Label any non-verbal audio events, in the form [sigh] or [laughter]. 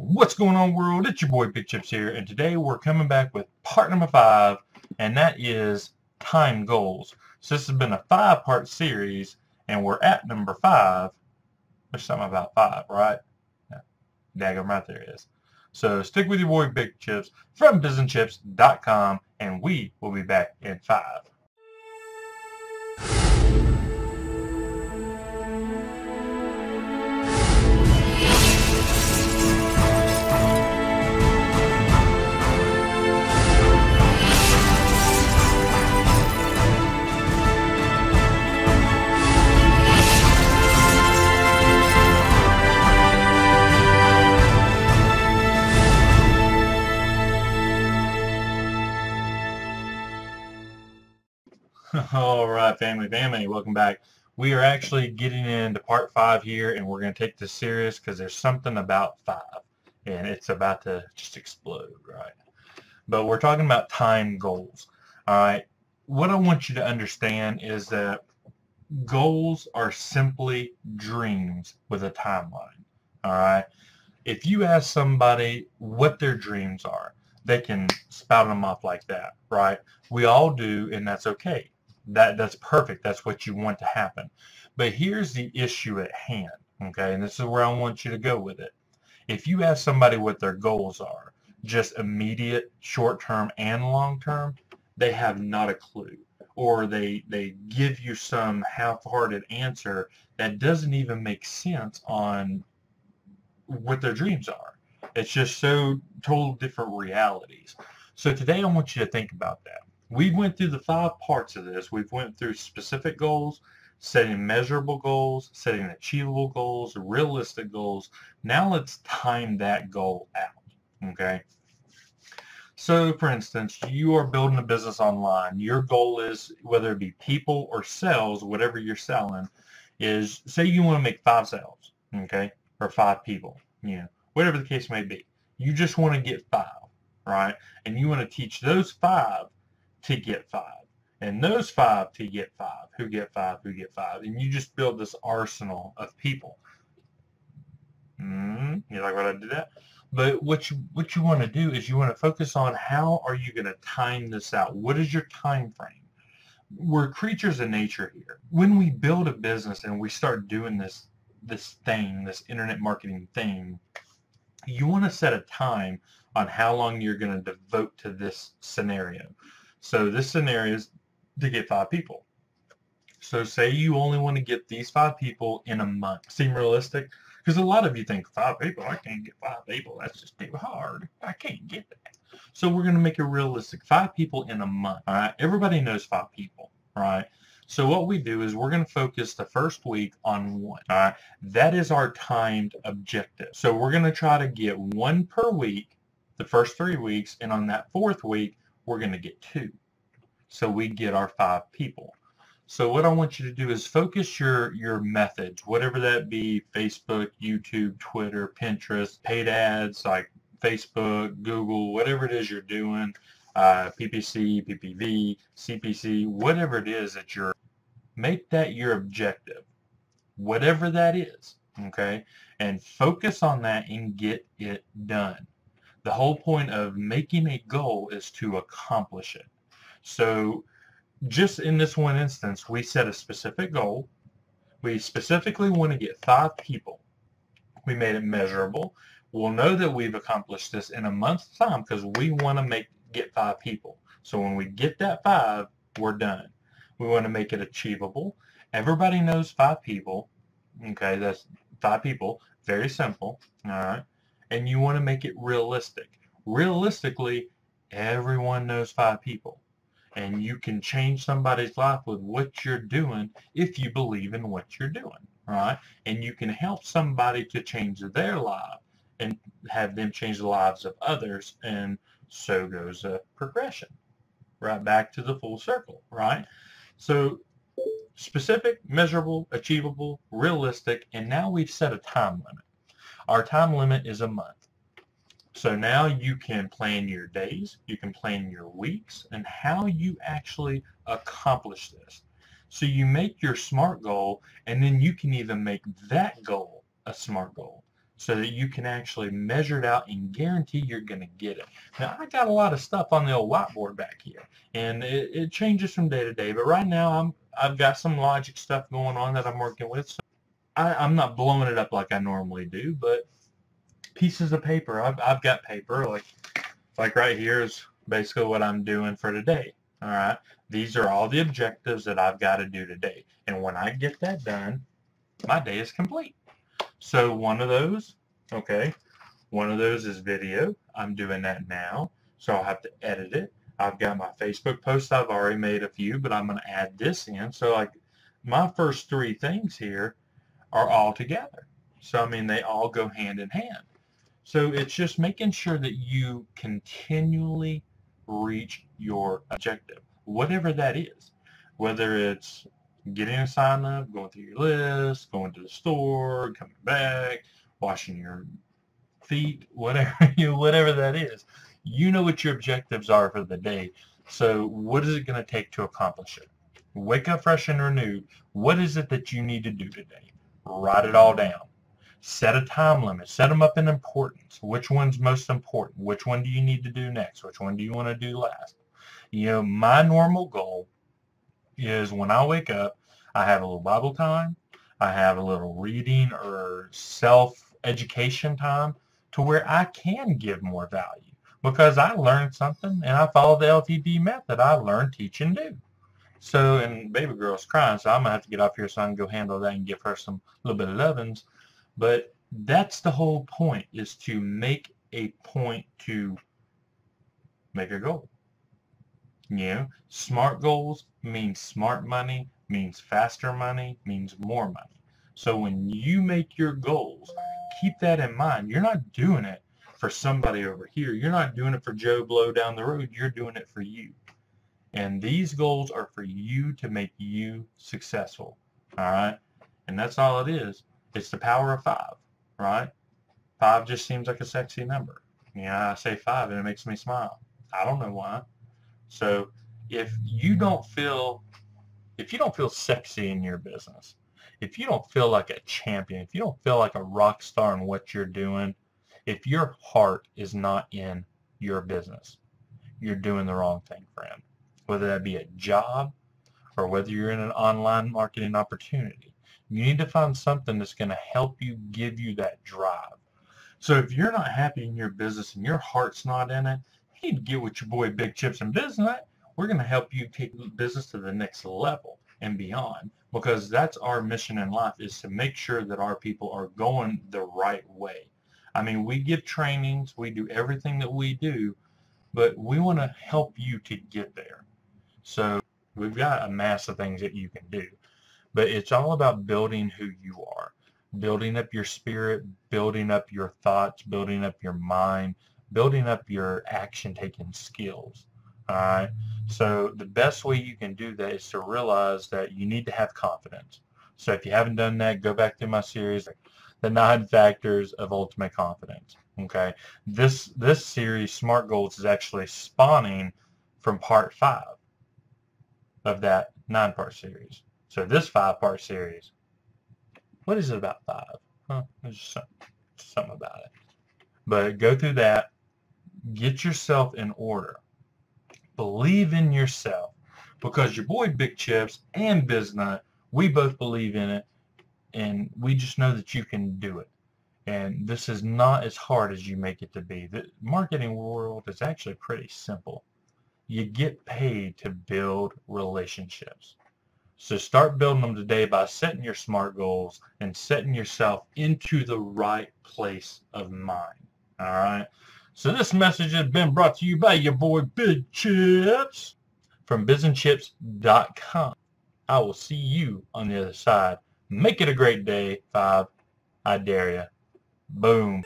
What's going on world? It's your boy Big Chips here and today we're coming back with part number five and that is time goals. So this has been a five part series and we're at number five. There's something about five, right? Yeah. Daggum right there is. So stick with your boy Big Chips from bizandchips.com and we will be back in five. Family, family, welcome back. We are actually getting into part five here, and we're going to take this serious because there's something about five, and it's about to just explode, right? But we're talking about time goals. All right, what I want you to understand is that goals are simply dreams with a timeline. All right, if you ask somebody what their dreams are, they can spout them off like that, right? We all do, and that's okay that that's perfect. That's what you want to happen. But here's the issue at hand, okay? And this is where I want you to go with it. If you ask somebody what their goals are, just immediate, short-term, and long-term, they have not a clue. Or they, they give you some half-hearted answer that doesn't even make sense on what their dreams are. It's just so total different realities. So today I want you to think about that we went through the five parts of this. We've went through specific goals, setting measurable goals, setting achievable goals, realistic goals. Now let's time that goal out, okay? So, for instance, you are building a business online. Your goal is, whether it be people or sales, whatever you're selling, is say you want to make five sales, okay, or five people, you know, whatever the case may be. You just want to get five, right? And you want to teach those five to get five. And those five to get five, who get five, who get five. And you just build this arsenal of people. Mm, you like what I did that? But what you what you want to do is you want to focus on how are you going to time this out? What is your time frame? We're creatures of nature here. When we build a business and we start doing this this thing, this internet marketing thing, you want to set a time on how long you're going to devote to this scenario. So this scenario is to get five people. So say you only want to get these five people in a month. Seem realistic? Because a lot of you think five people, I can't get five people. That's just too hard. I can't get that. So we're going to make it realistic. Five people in a month. All right. Everybody knows five people. Right. So what we do is we're going to focus the first week on one. All right. That is our timed objective. So we're going to try to get one per week the first three weeks. And on that fourth week, we're going to get two. So we get our five people. So what I want you to do is focus your, your methods, whatever that be, Facebook, YouTube, Twitter, Pinterest, paid ads like Facebook, Google, whatever it is you're doing, uh, PPC, PPV, CPC, whatever it is that you're, make that your objective, whatever that is, okay? And focus on that and get it done. The whole point of making a goal is to accomplish it. So just in this one instance, we set a specific goal. We specifically want to get five people. We made it measurable. We'll know that we've accomplished this in a month's time because we want to make get five people. So when we get that five, we're done. We want to make it achievable. Everybody knows five people. Okay, that's five people. Very simple. All right and you want to make it realistic. Realistically, everyone knows five people. And you can change somebody's life with what you're doing if you believe in what you're doing, right? And you can help somebody to change their life and have them change the lives of others, and so goes a progression, right back to the full circle, right? So specific, measurable, achievable, realistic, and now we've set a time limit. Our time limit is a month. So now you can plan your days, you can plan your weeks, and how you actually accomplish this. So you make your SMART goal, and then you can even make that goal a SMART goal. so that you can actually measure it out and guarantee you're going to get it. Now, I got a lot of stuff on the old whiteboard back here, and it, it changes from day to day, but right now I'm, I've got some logic stuff going on that I'm working with. So I, I'm not blowing it up like I normally do, but pieces of paper. I've, I've got paper, like, like right here is basically what I'm doing for today. All right. These are all the objectives that I've got to do today. And when I get that done, my day is complete. So one of those, okay, one of those is video. I'm doing that now. So I'll have to edit it. I've got my Facebook post. I've already made a few, but I'm going to add this in. So like my first three things here are all together. So I mean, they all go hand in hand. So it's just making sure that you continually reach your objective, whatever that is. Whether it's getting a sign up, going through your list, going to the store, coming back, washing your feet, whatever [laughs] you whatever that is. You know what your objectives are for the day. So what is it going to take to accomplish it? Wake up fresh and renewed. What is it that you need to do today? Write it all down. Set a time limit. Set them up in importance. Which one's most important? Which one do you need to do next? Which one do you want to do last? You know, my normal goal is when I wake up, I have a little Bible time. I have a little reading or self-education time to where I can give more value because I learned something and I follow the LTD method. I learn, teach, and do. So, and baby girl's crying, so I'm going to have to get off here so I can go handle that and give her some little bit of lovin's. But that's the whole point, is to make a point to make a goal. You know, smart goals means smart money, means faster money, means more money. So when you make your goals, keep that in mind. You're not doing it for somebody over here. You're not doing it for Joe Blow down the road. You're doing it for you. And these goals are for you to make you successful. All right? And that's all it is. It's the power of five, right? Five just seems like a sexy number. Yeah, I say five and it makes me smile. I don't know why. So if you don't feel if you don't feel sexy in your business, if you don't feel like a champion, if you don't feel like a rock star in what you're doing, if your heart is not in your business, you're doing the wrong thing, friend. Whether that be a job or whether you're in an online marketing opportunity. You need to find something that's going to help you give you that drive. So if you're not happy in your business and your heart's not in it, you need to get with your boy Big Chips in Business we're going to help you take business to the next level and beyond because that's our mission in life is to make sure that our people are going the right way. I mean, we give trainings, we do everything that we do, but we want to help you to get there. So we've got a mass of things that you can do, but it's all about building who you are, building up your spirit, building up your thoughts, building up your mind, building up your action-taking skills. All right. So the best way you can do that is to realize that you need to have confidence. So if you haven't done that, go back through my series, the nine factors of ultimate confidence. Okay. This this series, Smart Goals, is actually spawning from part five of that nine-part series. So this five-part series, what is it about five? Huh? There's something, something about it. But go through that, get yourself in order believe in yourself because your boy Big Chips and Biznutt, we both believe in it and we just know that you can do it. And this is not as hard as you make it to be. The marketing world is actually pretty simple. You get paid to build relationships. So start building them today by setting your SMART goals and setting yourself into the right place of mind. All right. So this message has been brought to you by your boy Big Chips from bizandchips.com. I will see you on the other side. Make it a great day. Five. I dare you. Boom.